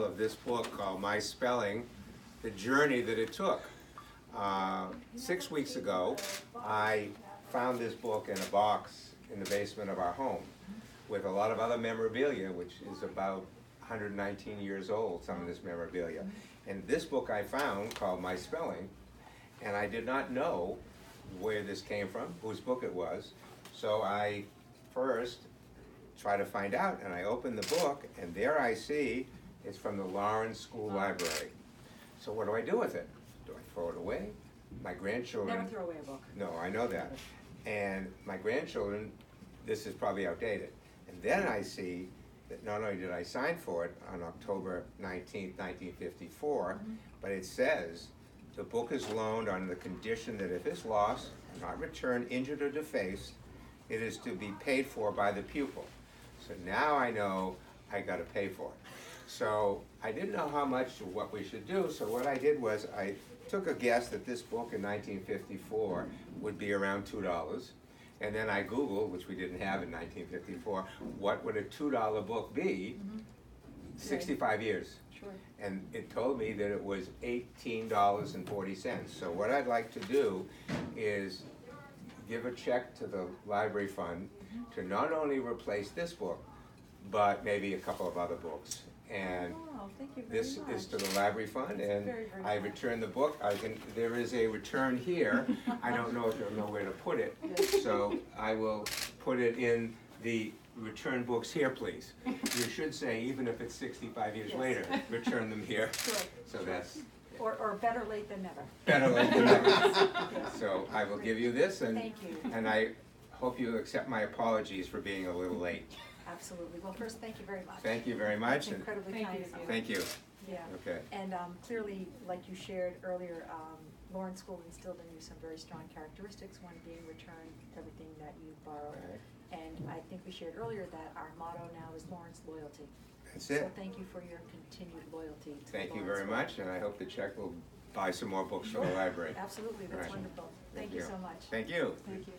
of this book called My Spelling, the journey that it took. Uh, Six weeks ago, I found this book in a box in the basement of our home with a lot of other memorabilia, which is about 119 years old, some of this memorabilia. And this book I found called My Spelling, and I did not know where this came from, whose book it was. So I first try to find out, and I open the book, and there I see it's from the Lawrence School Library. So what do I do with it? Do I throw it away? My grandchildren. Never throw away a book. No, I know that. And my grandchildren, this is probably outdated. And then I see that not only did I sign for it on October nineteenth, nineteen fifty-four, mm-hmm. but it says, the book is loaned on the condition that if it's lost, not returned, injured or defaced, it is to be paid for by the pupil. So now I know I gotta pay for it. So I didn't know how much what we should do, so what I did was I took a guess that this book in nineteen fifty-four would be around two dollars. And then I Googled, which we didn't have in nineteen fifty-four, what would a two-dollar book be mm-hmm. sixty-five years? Sure. And it told me that it was eighteen dollars and forty cents. So what I'd like to do is give a check to the library fund mm-hmm. to not only replace this book, but maybe a couple of other books. And Oh, thank you very this much. is to the library fund, and Very, very I return the book, I can, there is a return here, I don't know if know where to put it, so I will put it in the return books here, please. You should say, even if it's sixty-five years Yes. later, return them here, Sure, so that's Or, or better late than never. better late than never. So I will give you this, and, Thank you. and I hope you accept my apologies for being a little late. Absolutely. Well, first, thank you very much. Thank you very much, That's and incredibly Thank kind you. of you. thank you, Yeah. okay. And um, clearly, like you shared earlier, um, Lawrence School instilled in you some very strong characteristics, one being return everything that you borrow. Right. And I think we shared earlier that our motto now is Lawrence Loyalty. That's it. So it. thank you for your continued loyalty to Thank you Lawrence very School. much, and I hope the check will buy some more books for the library. Absolutely, that's Right. wonderful. Thank Thank you you. so much. Thank you. Thank you.